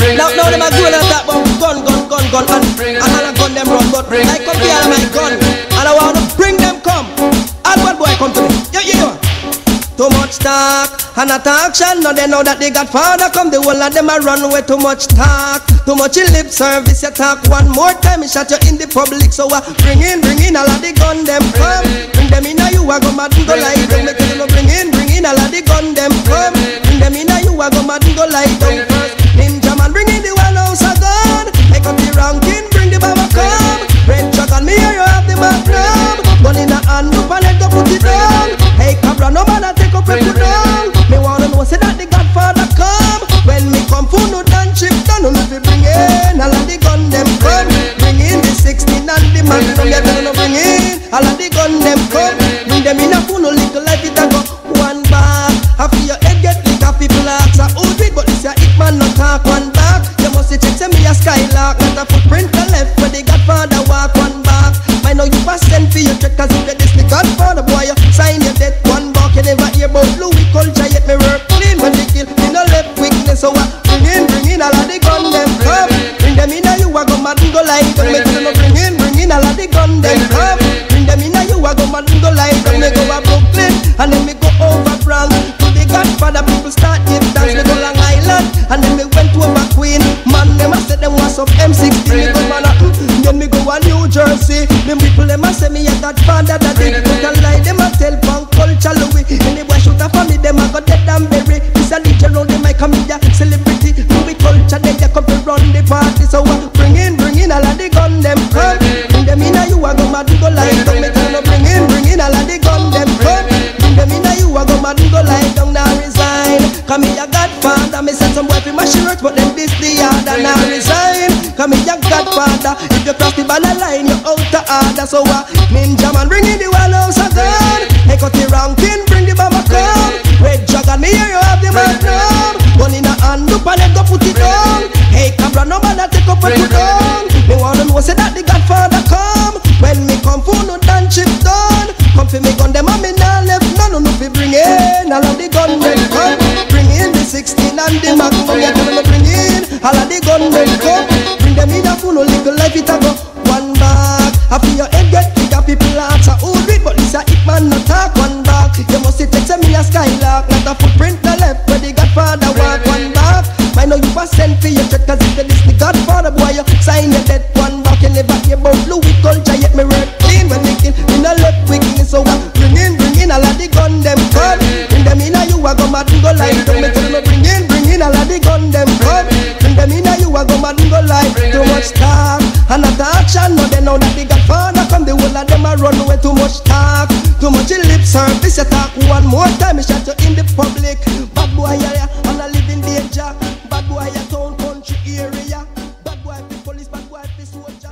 Now, now them a go and talk about gun, gun, gun, gun, and, and all a gun them run, but I come here and my gun, and I want to bring them come. All bad boy come to me. Yeah, yeah, yeah. Too much talk and not action. Now they know that they got father come. The whole of them a run with too much talk. Too much in lip service. You talk one more time, it shot you in the public. So uh, bring in, bring in all of the gun them come. Bring them in, now you a go mad and go lie down. Make you bring in, bring in all of the gun them come. 16 and the magnum, yeah, no bring in all of the gun them come. Bring them in a no little life it a go one back. Half your head get lick off people ask a who do it, but this a it man no talk one back. You must check say me a skylark, not a footprint the left where the Godfather walk one back. I know you pass send for your check cause you this the Godfather boy, you sign your death one back. You never hear about Louie Culture yet me work clean when they kill. Me no left weakness so I bring in, bring in all of the gun them come. Bring them in now you a go mad and go lie down. Make you no bring in, the gun them come. Bring them in now you a go mad and go lie down. Me go a Brooklyn and then me go over France to the Godfather people start give dance. Me go Long Island and then me went to over Queen. Man them a say them was up M16. Me go Manhattan, then me go a New Jersey. Them people them a say me a Godfather daddy. But a lie them a tell punk culture Louis. Any boy shoot a for me them a go dead and bury. This a DJ round them I come in ya but them this the other now resign. Come here, Godfather. If you cross the banner line, you're out of order. So uh, Ninjaman, bring in the wall house a gun. Hey, Cutty Ranks, bring the bomber come. Red dragon, me here you have the magnum. Gun in a hand, up and then go put it down. Hey, cabra, no man a take up and put down. Me wanna know say that the Godfather come. When me come for no dance chip done. Come for me gun them and me nah left none. No fi bring in all of the gun men for your check cause if you this the Godfather boy, you sign your death one back. You never hear about Louie Culture yet me work clean when they kill. Me no left weakness so I bring in, bring in all of the gun them come. Bring them in you a go mad and go lie down. Me tell me bring in, bring in all of the gun them come. Bring them in you a go mad and go lie. Too much talk and not action. No they know that the Godfather come. The whole of them a run with too much talk, too much lip service. You talk one more time, me shot you in the public. Bad boy, you boy, the police, bad boy, the soldier.